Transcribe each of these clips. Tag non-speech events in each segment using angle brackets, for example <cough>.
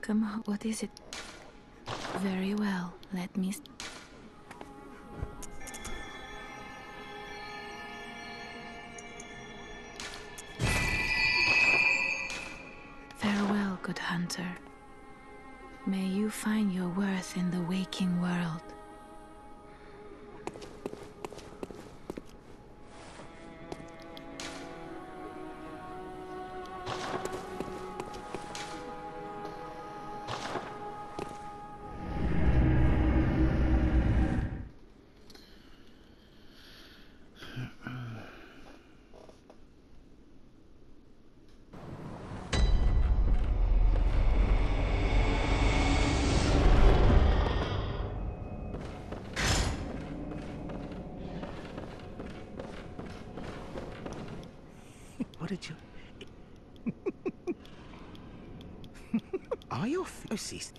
Welcome. What is it? Very well. Let me. Did you... <laughs> Are your fauces...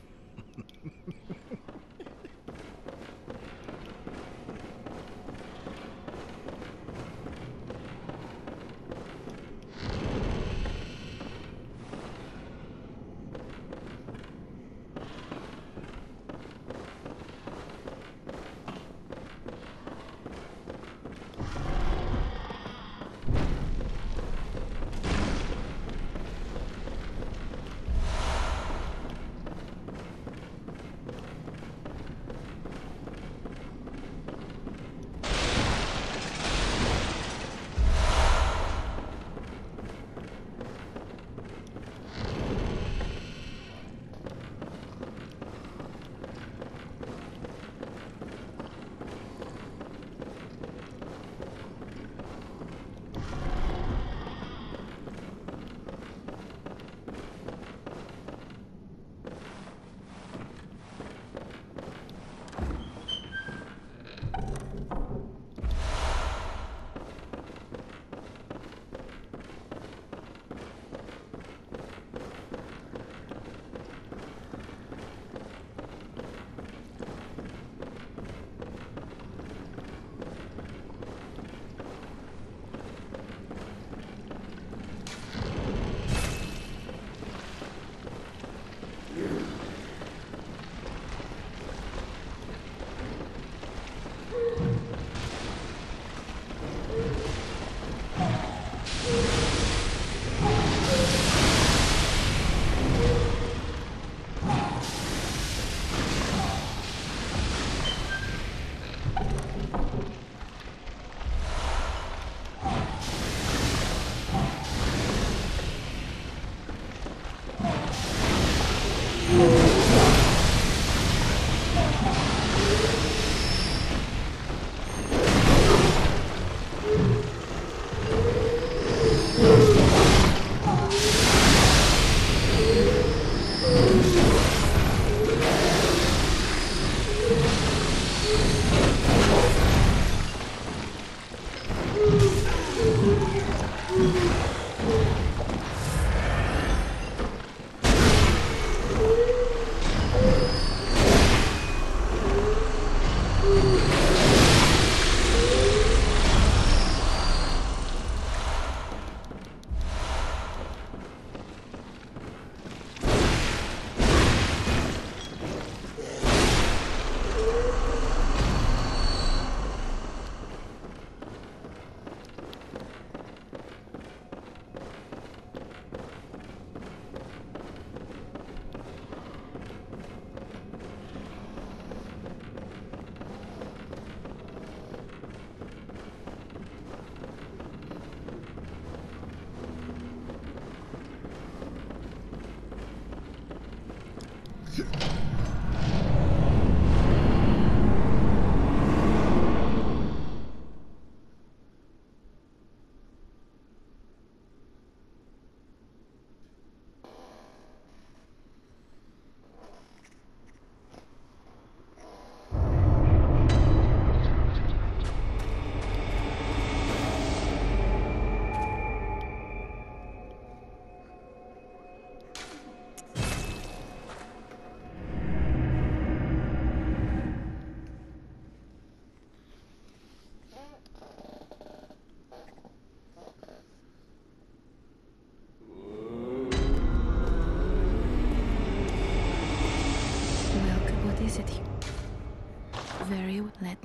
Yeah.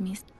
Very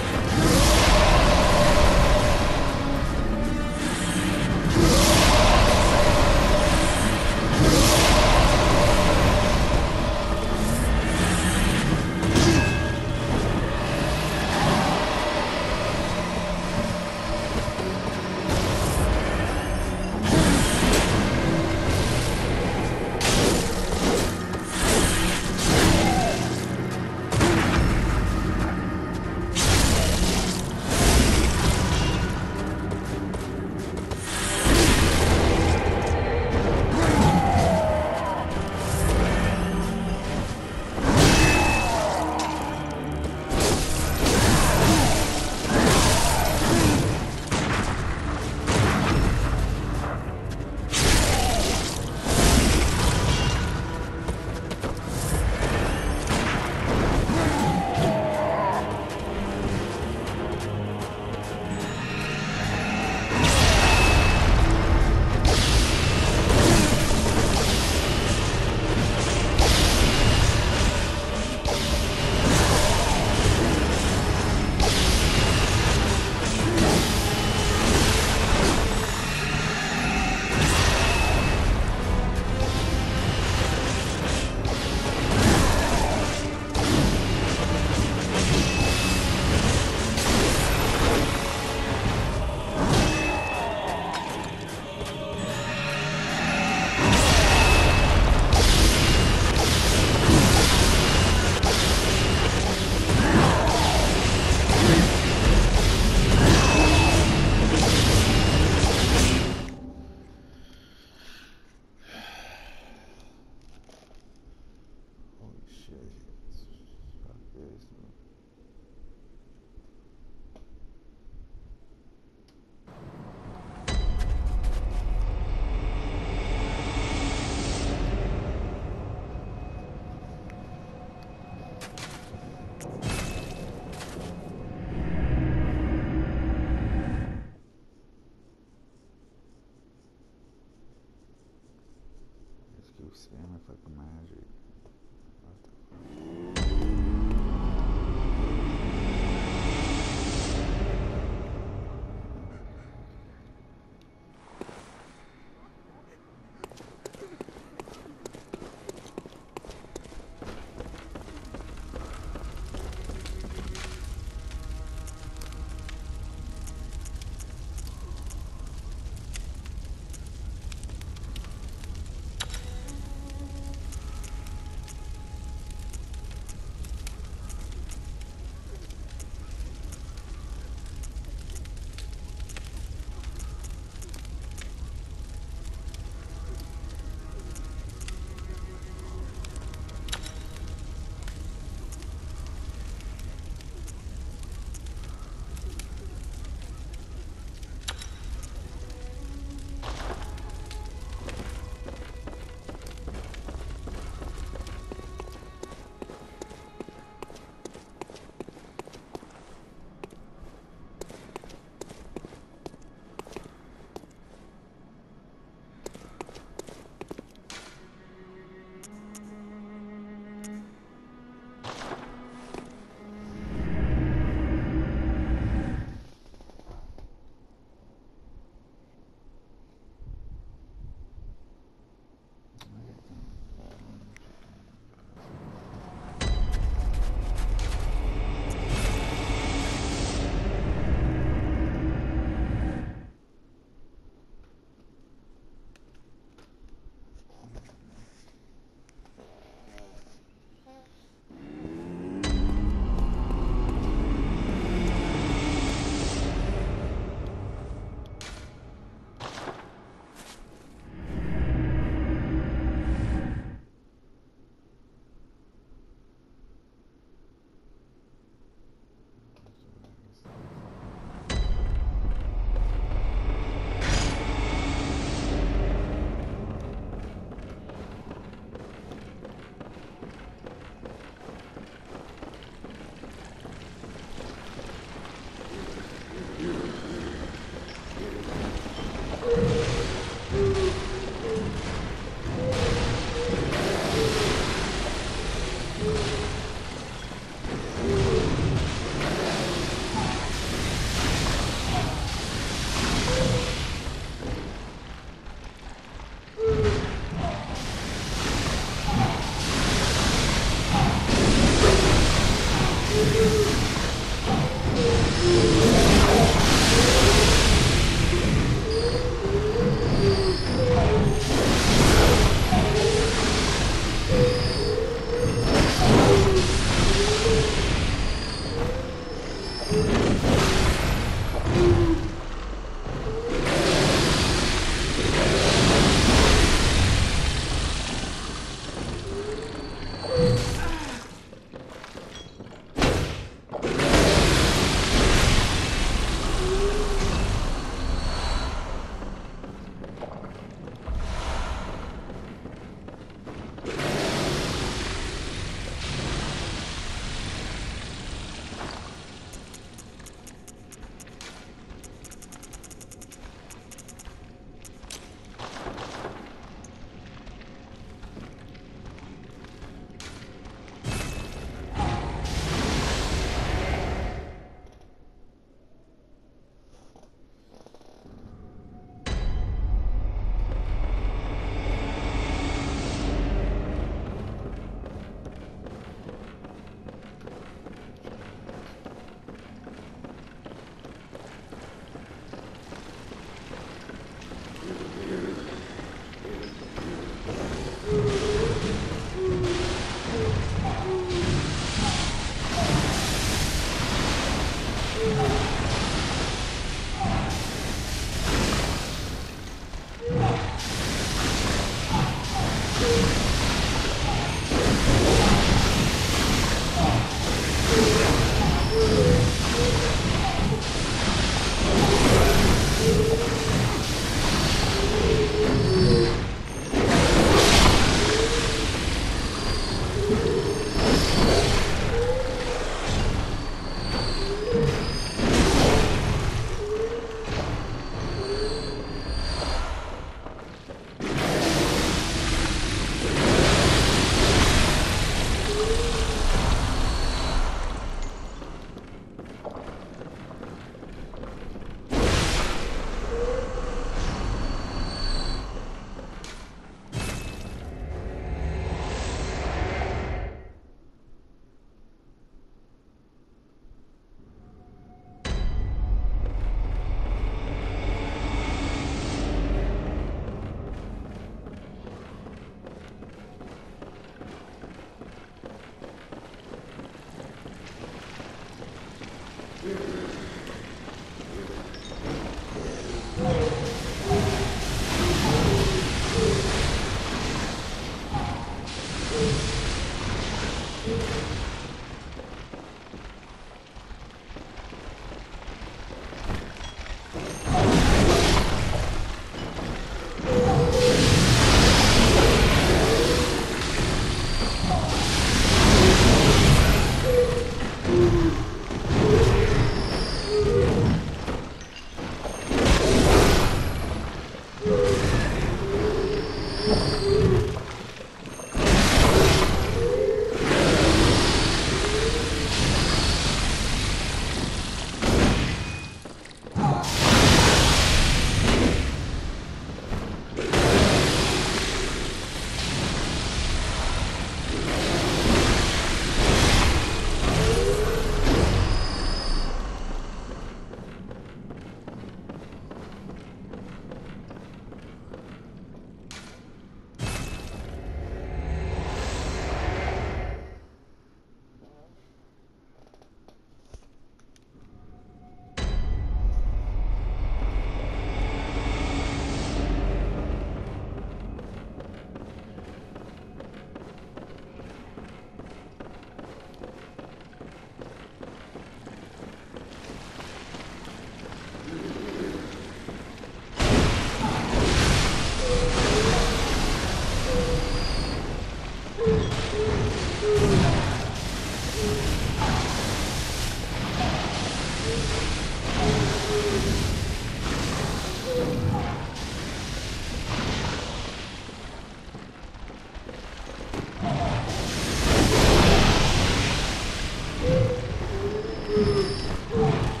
Oh.